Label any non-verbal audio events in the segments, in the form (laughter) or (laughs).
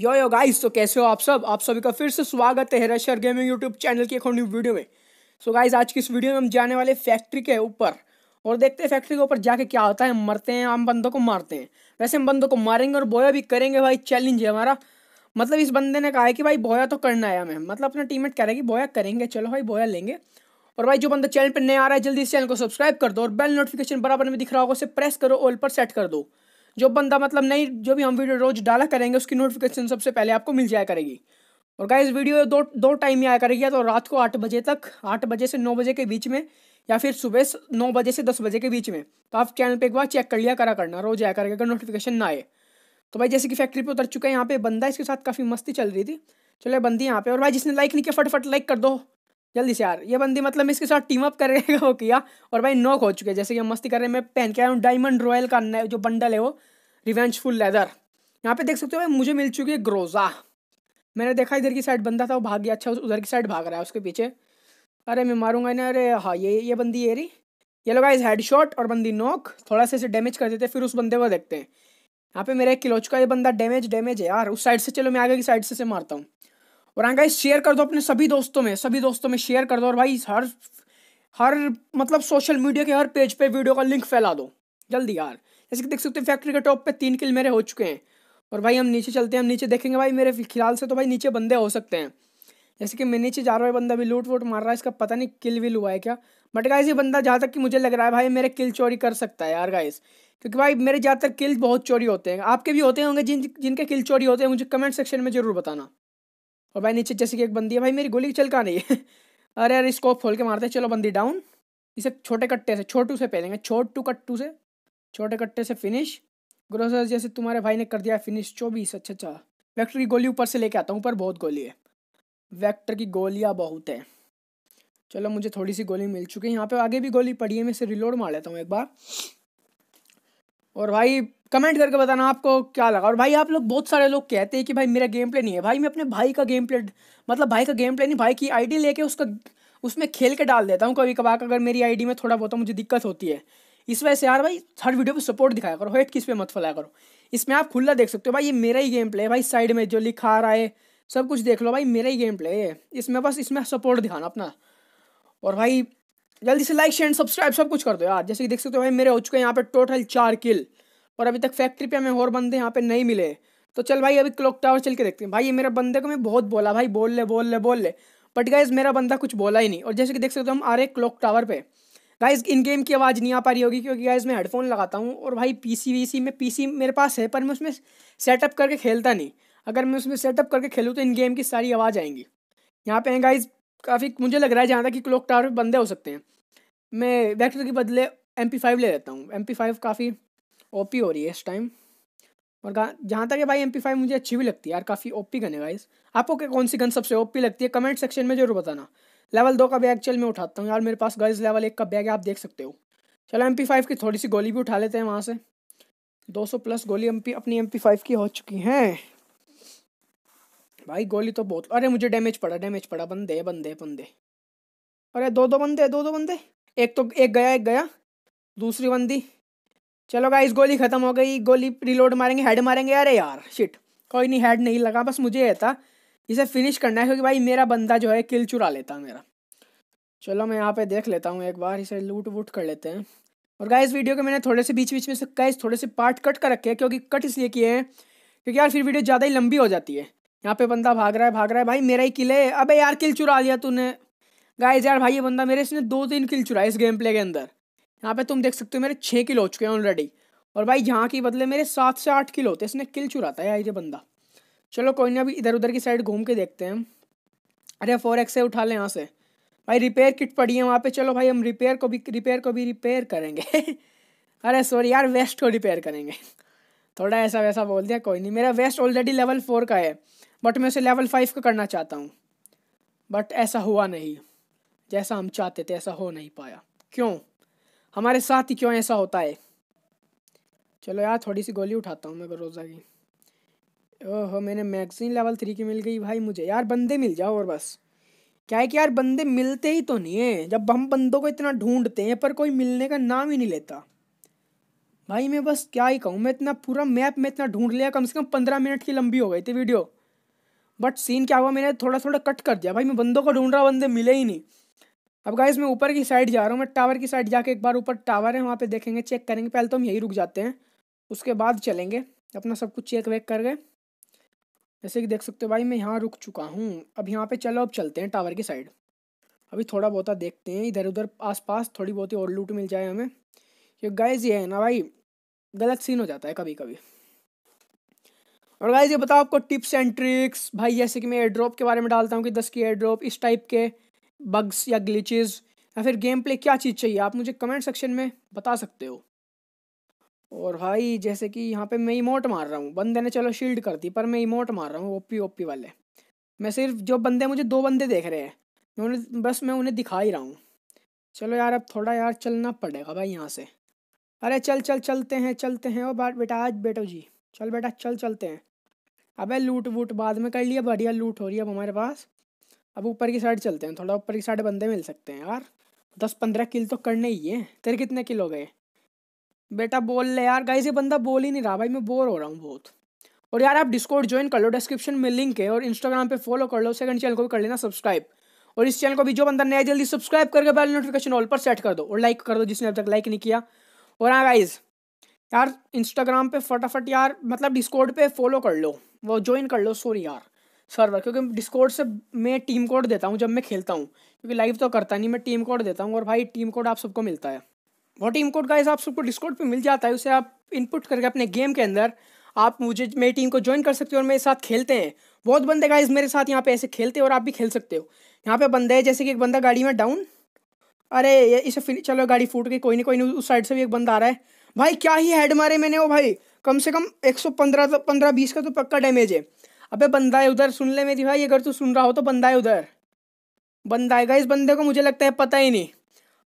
यो yo guys तो कैसे हो आप सब? आप सभी का फिर से स्वागत है हेराशर गेमिंग यूट्यूब चैनल की एक और न्यू वीडियो में। सो so गाइस आज की इस वीडियो में हम जाने वाले फैक्ट्री के ऊपर। और देखते हैं फैक्ट्री के ऊपर जाके क्या होता है। मरते हैं हम बंदों को मारते हैं। वैसे हम बंदों को मारेंगे और बोया भी करेंगे, भाई चैलेंज है हमारा। मतलब इस बंदे ने कहा है कि, भाई बोया तो करना है हमें। मतलब अपना टीममेट कह रहा है कि बोया करेंगे, चलो भाई बोया लेंगे। और भाई, जो बंदा चैनल पर नया आ रहा है, जल्दी इस चैनल को सब्सक्राइब कर दो और बेल नोटिफिकेशन बराबर में दिख रहा होगा, उसे प्रेस करो ऑल पर सेट कर दो। जो बंदा मतलब नहीं, जो भी हम वीडियो रोज डाला करेंगे, उसकी नोटिफिकेशन सबसे पहले आपको मिल जाया करेगी। और गाइस वीडियो दो दो टाइम में आया करेगी या तो रात को आठ बजे तक, आठ बजे से नौ बजे के बीच में, या फिर सुबह नौ बजे से दस बजे के बीच में। तो आप चैनल पे एक बार चेक कर लिया करा करना, रोज आया करेगा, अगर नोटिफिकेशन ना आए। तो भाई, जैसे कि फैक्ट्री पे उतर चुका है, यहाँ पे बंदा, इसके साथ काफ़ी मस्ती चल रही थी। चलो, बंदी यहाँ पे, और भाई, जिसने लाइक नहीं किया, फटफट लाइक कर दो। जल्दी से यार, ये बंदी मतलब इसके साथ टीम अप करेगा वो किया। और भाई नॉक हो चुके हैं, जैसे कि हम मस्ती कर रहे हैं, मैं पहन के आया हूँ डायमंड रॉयल का जो बंडल है वो रिवेंजफुल लेदर यहाँ पे देख सकते हो भाई, मुझे मिल चुकी है ग्रोजा मैंने देखा इधर की साइड बंदा था, वो भाग गया अच्छा उधर की साइड भाग रहा है, उसके पीछे। अरे मैं मारूँगा इन्हें, अरे हाँ ये ये बंदी ये रही। ये लोग इस हेड शॉट और बंदी नॉक थोड़ा सा इसे डैमेज कर देते फिर उस बंदे को देखते हैं। यहाँ पे मेरा एक किलो चुका ये बंदा डैमेज डैमेज है यार, उस साइड से चलो, मैं आगे की साइड से से मारता हूँ। और हाँ गाइस शेयर कर दो अपने सभी दोस्तों में, सभी दोस्तों में शेयर कर दो और भाई हर हर मतलब सोशल मीडिया के हर पेज पे वीडियो का लिंक फैला दो। जल्दी यार। जैसे कि देख सकते हैं फैक्ट्री के टॉप पे तीन किल मेरे हो चुके हैं। और भाई हम नीचे चलते हैं, हम नीचे देखेंगे भाई, मेरे ख्याल से तो भाई नीचे बंदे हो सकते हैं। जैसे कि मैं नीचे जा रहा हूँ, बंदा भी लूट वूट मार रहा है, इसका पता नहीं किल विल हुआ है क्या। बट गाइस ये बंदा जहाँ तक कि मुझे लग रहा है भाई, मेरे किल चोरी कर सकता है यार गाइस क्योंकि भाई मेरे ज़्यादातर किल बहुत चोरी होते हैं। आपके भी होते होंगे, जिन, जिनके किल चोरी होते हैं, मुझे कमेंट सेक्शन में ज़रूर बताना। और भाई नीचे जैसे कि एक बंदी है, भाई मेरी गोली चल का नहीं है? (laughs) अरे यार इसको खोल के मारते हैं, चलो बंदी डाउन इसे छोटे कट्टे से, छोटू से पहलेंगे छोटू कट्टू से। छोटे कट्टे से फिनिश ग्रोसर जैसे तुम्हारे भाई ने कर दिया फिनिश चौबीस अच्छा अच्छा। वैक्टर की गोली ऊपर से लेके आता हूँ, ऊपर बहुत गोली है। वैक्टर की गोलियाँ बहुत है। चलो, मुझे थोड़ी सी गोली मिल चुकी है। यहाँ पे आगे भी गोली पड़ी है, मैं इसे रिलोड मार लेता हूँ एक बार। और भाई कमेंट करके बताना आपको क्या लगा। और भाई, आप लोग बहुत सारे लोग कहते हैं कि भाई, मेरा गेम प्ले नहीं है। भाई, मैं अपने भाई का गेम प्ले मतलब भाई का गेम प्ले नहीं, भाई की आईडी लेके उसका, उसमें खेल के डाल देता हूँ कभी कभार अगर मेरी आईडी में थोड़ा बहुत मुझे दिक्कत होती है। इस वजह से यार भाई, हर वीडियो पे सपोर्ट दिखाया करो हेट किस पे मत फैलाया करो। इसमें आप खुला देख सकते हो, भाई, ये मेरा ही गेम प्ले है। भाई साइड में जो लिखा रहा है, सब कुछ देख लो, भाई, मेरा ही गेम प्ले है। इसमें बस, इसमें सपोर्ट दिखाना अपना। और भाई, जल्दी से लाइक शेयर सब्सक्राइब सब कुछ कर दो यार। जैसे कि देख सकते हो भाई, मेरे हो चुके हैं यहाँ पे टोटल चार किल और अभी तक फैक्ट्री पे हमें और बंदे यहाँ पे नहीं मिले। तो चल भाई, अभी क्लॉक टावर चल के देखते हैं। भाई, ये मेरे बंदे को मैं बहुत बोला। भाई, बोल ले बोल ले बोल ले। बट गाइज़ मेरा बंदा कुछ बोला ही नहीं। और जैसे कि देख सकते हो, हम आ रहे क्लॉक टावर पे। गाइज़ इन गेम की आवाज़ नहीं आ पा रही होगी क्योंकि गाइज़ मैं हेडफोन लगाता हूँ और भाई पीसी वीसी में पीसी मेरे पास है, पर मैं उसमें सेटअप करके खेलता नहीं। अगर मैं उसमें सेटअप करके खेलूँ तो इन गेम की सारी आवाज़ आएँगी। यहाँ पे हैं गाइज़ काफ़ी मुझे लग रहा है जहाँ तक कि क्लॉक टावर पर बंदे हो सकते हैं। मैं वैक्टर के बदले एम पी फाइव ले लेता हूँ। एम पी फाइव काफ़ी ओपी हो रही है इस टाइम और जहाँ तक है भाई एम पी फाइव मुझे अच्छी भी लगती है यार, काफ़ी ओपी गन है गाइस आपको क्या कौन सी गन सबसे ओपी लगती है? कमेंट सेक्शन में ज़रूर बताना। लेवल दो का बैग चल, मैं उठाता हूँ यार। मेरे पास गाइस लेवल एक का बैग है, आप देख सकते हो। चलो एम पी फाइव की थोड़ी सी गोली भी उठा लेते हैं वहाँ से। दो सौ प्लस गोली एम पी अपनी एम फाइव की हो चुकी हैं। भाई गोली तो बहुत अरे मुझे डैमेज पड़ा डैमेज पड़ा। बंदे बंदे बंदे। अरे दो दो बंदे, दो दो बंदे। एक तो एक गया एक गया। दूसरी बंदी। चलो गाइस गोली खत्म हो गई। गोली रिलोड मारेंगे हेड मारेंगे। अरे यार शिट कोई नहीं हेड नहीं लगा। बस मुझे ये था, इसे फिनिश करना है, क्योंकि भाई मेरा बंदा जो है किल चुरा लेता मेरा। चलो मैं यहाँ पे देख लेता हूँ, एक बार इसे लूट वूट कर लेते हैं। और गाइस वीडियो के मैंने थोड़े से बीच बीच में से गाइस थोड़े से पार्ट कट कर रखे हैं, क्योंकि कट इसलिए किए हैं, क्योंकि यार फिर वीडियो ज़्यादा ही लंबी हो जाती है। यहाँ पे बंदा भाग रहा है, भाग रहा है। भाई मेरा ही किल है। अबे यार किल चुरा लिया तूने। गाइस यार भाई, ये बंदा मेरे इसने दो तीन किल चुरा इस गेम प्ले के अंदर। यहाँ पे तुम देख सकते हो मेरे छः किलो हो चुके हैं ऑलरेडी और भाई यहाँ की बदले मेरे सात से आठ किलो होते इसने किल चुराता है यार ये बंदा। चलो कोई ना अभी इधर उधर की साइड घूम के देखते हैं अरे फोर एक्स उठा लें यहाँ से। भाई रिपेयर किट पड़ी है वहाँ पे, चलो भाई हम रिपेयर को भी रिपेयर को भी रिपेयर करेंगे। (laughs) अरे सॉरी यार वेस्ट को रिपेयर करेंगे। थोड़ा ऐसा वैसा बोल दिया, कोई नहीं। मेरा वेस्ट ऑलरेडी लेवल फोर का है बट मैं उसे लेवल फाइव का करना चाहता हूँ। बट ऐसा हुआ नहीं। जैसा हम चाहते थे, ऐसा हो नहीं पाया। क्यों? हमारे साथ ही क्यों ऐसा होता है? चलो यार थोड़ी सी गोली उठाता हूँ मैं रोज़ा की। ओहो, मैंने मैगजीन लेवल थ्री की मिल गई भाई मुझे। यार, बंदे मिल जाओ और बस। क्या है कि यार, बंदे मिलते ही तो नहीं है। जब हम बंदों को इतना ढूंढते हैं, पर कोई मिलने का नाम ही नहीं लेता। भाई, मैं बस क्या ही कहूँ, मैं इतना पूरा मैप में इतना ढूंढ लिया, कम से कम पंद्रह मिनट की लंबी हो गई थी वीडियो। बट सीन क्या हुआ, मैंने थोड़ा थोड़ा कट कर दिया। भाई, मैं बंदों को ढूंढ रहा बंदे मिले ही नहीं। अब गाइस मैं ऊपर की साइड जा रहा हूँ, मैं टावर की साइड जाके एक बार ऊपर टावर है, वहाँ पे देखेंगे चेक करेंगे। पहले तो हम यही रुक जाते हैं, उसके बाद चलेंगे। अपना सब कुछ चेक वेक कर गए। जैसे कि देख सकते हो भाई, मैं यहाँ रुक चुका हूँ। अब यहाँ पे चलो, अब चलते हैं टावर की साइड अभी थोड़ा बहुत देखते हैं इधर उधर आसपास थोड़ी बहुत ही और लूट मिल जाए हमें। क्योंकि गाइज़ ये है ना भाई, गलत सीन हो जाता है कभी कभी और गाइज़ ये बताओ आपको टिप्स एंड ट्रिक्स भाई, जैसे कि मैं एयर ड्रॉप के बारे में डालता हूँ कि दस की एयर ड्रॉप इस टाइप के। बग्स या ग्लिचेस या फिर गेम प्ले क्या चीज़ चाहिए? आप मुझे कमेंट सेक्शन में बता सकते हो। और भाई, जैसे कि यहाँ पे मैं इमोट मार रहा हूँ। बंदे ने चलो शील्ड कर दी, पर मैं इमोट मार रहा हूँ ओपी ओपी वाले। मैं सिर्फ़, जो बंदे मुझे दो बंदे देख रहे हैं, मैं उन्हें, बस मैं उन्हें दिखा ही रहा हूँ। चलो यार, अब थोड़ा यार चलना पड़ेगा भाई यहाँ से। अरे चल चल, चलते हैं चलते हैं। ओ बात बेटा, आज बेटो जी। चल बेटा, चल, चलते हैं। अबे लूट वूट बाद में कर लिया, बढ़िया लूट हो रही है अब हमारे पास। अब ऊपर की साइड चलते हैं, थोड़ा ऊपर की साइड बंदे मिल सकते हैं यार। दस पंद्रह किल तो करने ही है। तेरे कितने किल हो गए? बेटा बोल ले यार गाइस ये बंदा बोल ही नहीं रहा भाई, मैं बोर हो रहा हूँ बहुत। और यार, आप डिस्कोड ज्वाइन कर लो डिस्क्रिप्शन में लिंक है, और इंस्टाग्राम पे फॉलो कर लो सेकंड चैनल को भी कर लेना सब्सक्राइब और इस चैनल को भी, जो बंदा नया जल्दी सब्सक्राइब करके बेल नोटिफिकेशन ऑल पर सेट कर दो, और लाइक कर दो, जिसने अब तक लाइक नहीं किया। और हाँ गाइज़ यार इंस्टाग्राम पे फटाफट यार मतलब डिस्कोड पे फॉलो कर लो, वो ज्वाइन कर लो सॉरी यार। सर्वर, क्योंकि डिस्कोड से मैं टीम कोड देता हूँ जब मैं खेलता हूँ। क्योंकि लाइव तो करता नहीं, मैं टीम कोड देता हूँ और भाई टीम कोड आप सबको मिलता है। वो टीम कोड गाइस आप सबको डिस्कोड पे मिल जाता है, उसे आप इनपुट करके अपने गेम के अंदर आप मुझे, मेरी टीम को ज्वाइन कर सकते हो और मेरे साथ खेलते हैं। बहुत बंदे गाइस मेरे साथ यहाँ पे ऐसे खेलते हैं और आप भी खेल सकते हो। यहाँ पे बंदे हैं, जैसे कि एक बंदा गाड़ी में डाउन अरे ये, इसे फिर चलो गाड़ी फूट गई, कोई नहीं कोई नहीं, उस साइड से भी एक बंदा आ रहा है। भाई क्या ही हेड मारे मैंने वो भाई। कम से कम एक सौ पंद्रह पंद्रह, बीस का तो पक्का डैमेज है। अबे बंदा है उधर, सुन ले मेरी भाई, अगर तू सुन रहा हो तो बंदा है उधर। बंदा आएगा इस बंदे को मुझे लगता है पता ही नहीं।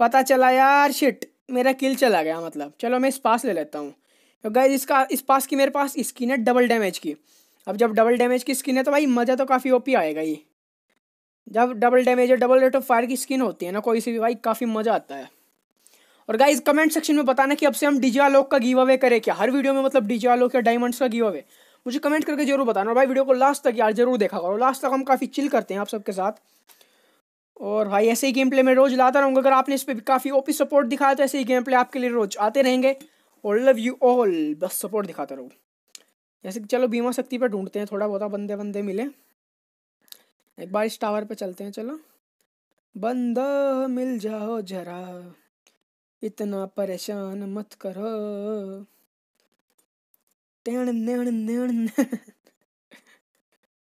पता चला यार शिट मेरा किल चला गया मतलब। चलो मैं इस पास ले लेता हूँ। तो इसका, इस पास की मेरे पास स्किन है डबल डैमेज की। अब जब डबल डैमेज की स्किन है तो भाई मज़ा तो काफ़ी ओपी आएगा ये जब डबल डैमेज या डबल रेट ऑफ़ फायर की स्किन होती है ना, कोई सी भी भाई, काफ़ी मज़ा आता है। और गाइज़ कमेंट सेक्शन में बताना कि अब से हम डीजे लोक का गिव अवे करें क्या? हर वीडियो में मतलब डीजे लोक या डायमंड्स का गिव अवे मुझे कमेंट करके ज़रूर बताना और भाई वीडियो को लास्ट तक यार ज़रूर देखा करो। लास्ट तक हम काफ़ी चिल करते हैं आप सबके साथ। और भाई ऐसे ही गेम प्ले में रोज़ लाता रहूँगा। अगर आपने इस पर काफ़ी ओपी सपोर्ट दिखाया तो ऐसे ही गेम प्ले आपके लिए रोज आते रहेंगे। और लव यू ऑल बस सपोर्ट दिखाते रहो। जैसे कि चलो बीमा शक्ति पर ढूंढते हैं। थोड़ा बहुत बंदे बंदे मिले। एक बार इस टावर पे चलते हैं चलो। बंदा मिल जाओ जरा। इतना परेशान मत करो।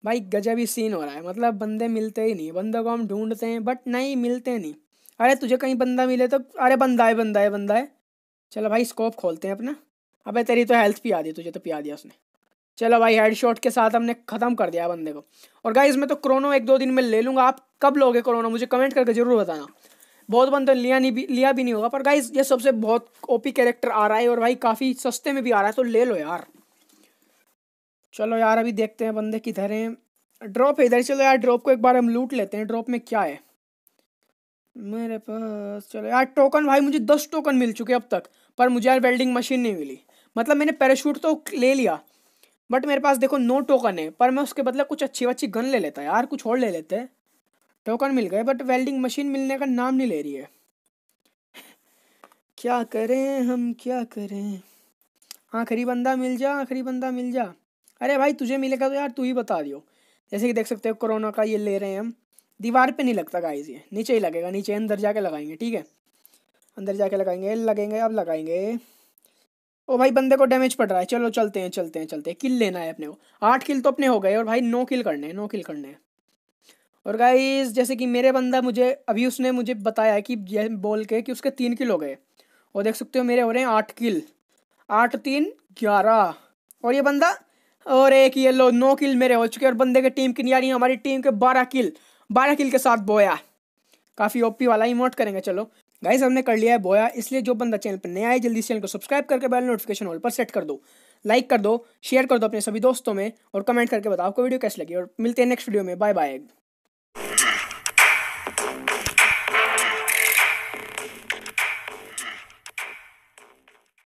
भाई, गजब ही सीन हो रहा है। मतलब बंदे मिलते ही नहीं, बंदों को हम ढूंढते हैं बट नहीं, मिलते नहीं। अरे, तुझे कहीं बंदा मिले तो अरे, बंदा है बंदा है बंदा है। चलो भाई स्कोप खोलते हैं अपना। अबे, तेरी तो हेल्थ पिया दी, तुझे तो पिया दिया उसने। चलो भाई हेड शॉट के साथ हमने ख़त्म कर दिया बंदे को। और गाइज़ मैं तो क्रोनो एक दो दिन में ले लूँगा। आप कब लोगे क्रोनो मुझे कमेंट करके ज़रूर बताना। बहुत बंदे लिया नहीं भी, लिया भी नहीं होगा, पर गाइज़ ये सबसे बहुत ओपी कैरेक्टर आ रहा है और भाई, काफ़ी सस्ते में भी आ रहा है तो ले लो यार। चलो यार, अभी देखते हैं बंदे किधर हैं। ड्रॉप है इधर, चलो यार, ड्रॉप को एक बार हम लूट लेते हैं। ड्रॉप में क्या है? मेरे पास, चलो यार टोकन भाई, मुझे दस टोकन मिल चुके अब तक, पर मुझे यार वेल्डिंग मशीन नहीं मिली। मतलब मैंने पैराशूट तो ले लिया बट मेरे पास देखो नो टोकन है, पर मैं उसके बदले कुछ अच्छी अच्छी गन ले लेता यार, कुछ और ले लेते हैं। टोकन मिल गए बट वेल्डिंग मशीन मिलने का नाम नहीं ले रही है। क्या करें हम, क्या करें? आखिरी बंदा मिल जा, आखिरी बंदा मिल जा। अरे भाई, तुझे मिलेगा तो यार, तू ही बता दियो। जैसे कि देख सकते हो, कोरोना का ये ले रहे हैं हम। दीवार पे नहीं लगता गाइस ये। नीचे ही लगेगा, नीचे अंदर जाके लगाएँगे, ठीक है? अंदर जाके लगाएँगे, लगेंगे, अब लगाएँगे। ओ भाई, बंदे को डैमेज पड़ रहा है। चलो, चलते हैं चलते हैं चलते हैं। किल लेना है अपने को। आठ किल तो अपने हो गए, और भाई, नौ किल करने हैं, नौ किल करने हैं। और गाइस जैसे कि मेरे बंदा मुझे, अभी उसने मुझे बताया कि बोल के कि उसके तीन किल हो गए। और देख सकते हो, मेरे हो रहे हैं आठ किल आठ, तीन, ग्यारह। और ये बंदा और एक ये लो नौ किल मेरे हो चुके और बंदे के टीम की नियारी, हमारी टीम के बारह किल बारह किल के साथ बोया। काफ़ी ओपी वाला इमोट करेंगे, चलो। गाइस हमने कर लिया है बोया, इसलिए जो बंदा चैनल पर नया है, जल्दी चैनल को सब्सक्राइब करके बेल नोटिफिकेशन ऑल पर सेट कर दो। लाइक कर दो शेयर कर दो अपने सभी दोस्तों में और कमेंट करके बताओ आपको वीडियो कैसे लगी और मिलते हैं नेक्स्ट वीडियो में। Bye bye